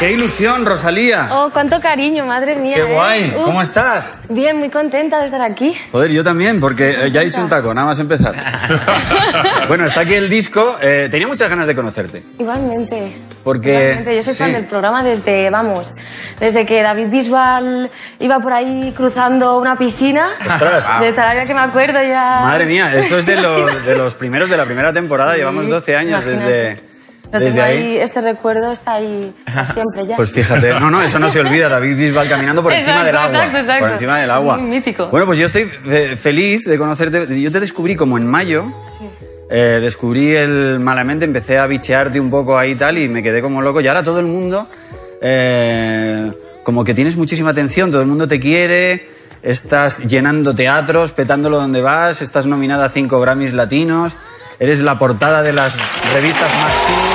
¡Qué ilusión, Rosalía! Oh, cuánto cariño, madre mía. ¡Qué ¿eh? guay! ¿Cómo estás? Bien, muy contenta de estar aquí. Joder, yo también, porque eh, ya he hecho un taco, nada más empezar. bueno, está aquí el disco. Eh, tenía muchas ganas de conocerte. Igualmente. Porque- Igualmente, Yo soy fan sí. del programa desde, vamos, desde que David Bisbal iba por ahí cruzando una piscina. Ostras. De todavía que me acuerdo ya. Madre mía, eso es de los, de los primeros de la primera temporada. Llevamos 12 años Imagínate. desde, Lo desde tengo ahí. ahí, ese recuerdo está ahí siempre ya. Pues fíjate, no, no, eso no se olvida, David Bisbal caminando por encima del agua. exacto, exacto. Por encima del agua. Muy mítico. Bueno, pues yo estoy eh, feliz de conocerte. Yo te descubrí como en mayo. Eh, descubrí el Malamente, empecé a bichearte un poco ahí y tal y me quedé como loco. Y ahora todo el mundo, eh, como que tienes muchísima atención, todo el mundo te quiere, estás llenando teatros, petándolo donde vas, estás nominada a cinco Grammys latinos, eres la portada de las revistas más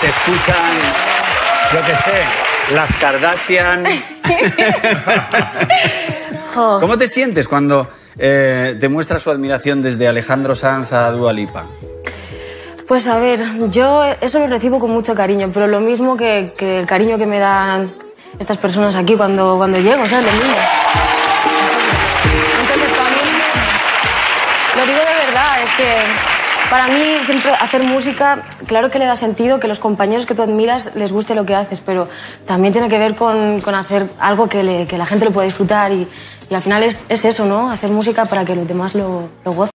te escuchan, yo qué sé, las Kardashian. ¿Cómo te sientes cuando eh, te muestra su admiración desde Alejandro Sanz a Dua Lipa? Pues a ver, yo eso lo recibo con mucho cariño, pero lo mismo que, que el cariño que me dan estas personas aquí cuando, cuando llego, ¿sabes? Lo mismo. Entonces, para mí, lo digo de verdad, es que para mí siempre hacer música, claro que le da sentido que los compañeros que tú admiras les guste lo que haces, pero también tiene que ver con, con hacer algo que, le- que la gente lo pueda disfrutar y, y al final es, es eso, ¿no? Hacer música para que los demás lo, lo gocen.